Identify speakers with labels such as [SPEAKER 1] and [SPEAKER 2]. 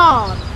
[SPEAKER 1] on.